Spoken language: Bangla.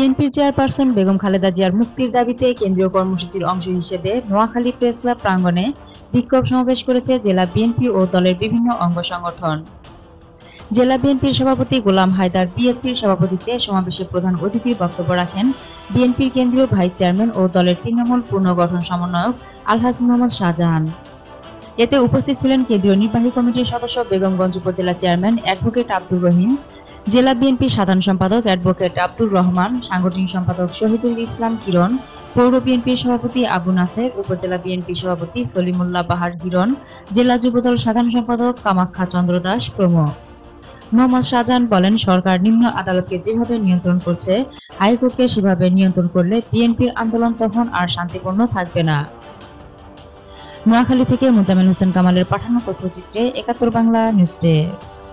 বিএনপির চেয়ারপারসন বেগম খালেদা জিয়ার মুক্তির দাবিতে কেন্দ্রীয় কর্মসূচির অংশ হিসেবে নোয়াখালী প্রেস ক্লাব প্রাঙ্গণে বিক্ষোভ সমাবেশ করেছে জেলা বিএনপি ও দলের বিভিন্ন অঙ্গ সংগঠন। জেলা বিএনপির সভাপতি গোলাম হায়দার বিএসসির সভাপতিত্বে সমাবেশে প্রধান অতিথির বক্তব্য রাখেন বিএনপির কেন্দ্রীয় ভাইস চেয়ারম্যান ও দলের তৃণমূল পুনর্গঠন সমন্বয়ক আলহাজ মোহাম্মদ শাহজাহান। এতে উপস্থিত ছিলেন কেন্দ্রীয় নির্বাহী কমিটির সদস্য বেগমগঞ্জ উপজেলা চেয়ারম্যান অ্যাডভোকেট আব্দুর রহিম জেলা বিএনপির সাধারণ সম্পাদক অ্যাডভোকেট আব্দুর রহমান, সাংগঠনিক সম্পাদক শহীদুল ইসলাম কিরণ, পৌর বিএনপির সভাপতি আবু নাসের, উপজেলা বিএনপি সভাপতি সলিমুল্লাহ বাহার হিরণ, জেলা যুবদল সাধারণ সম্পাদক কামাখ্যা চন্দ্র দাস প্রমুখ। মোহাম্মদ শাহজাহান বলেন, সরকার নিম্ন আদালতকে যেভাবে নিয়ন্ত্রণ করছে, হাইকোর্টকে সেভাবে নিয়ন্ত্রণ করলে বিএনপির আন্দোলন তখন আর শান্তিপূর্ণ থাকবে না। নোয়াখালী থেকে মোজামেল হোসেন কামালের পাঠানো তথ্যচিত্রে একাত্তর বাংলা নিউজ ডেস্ক।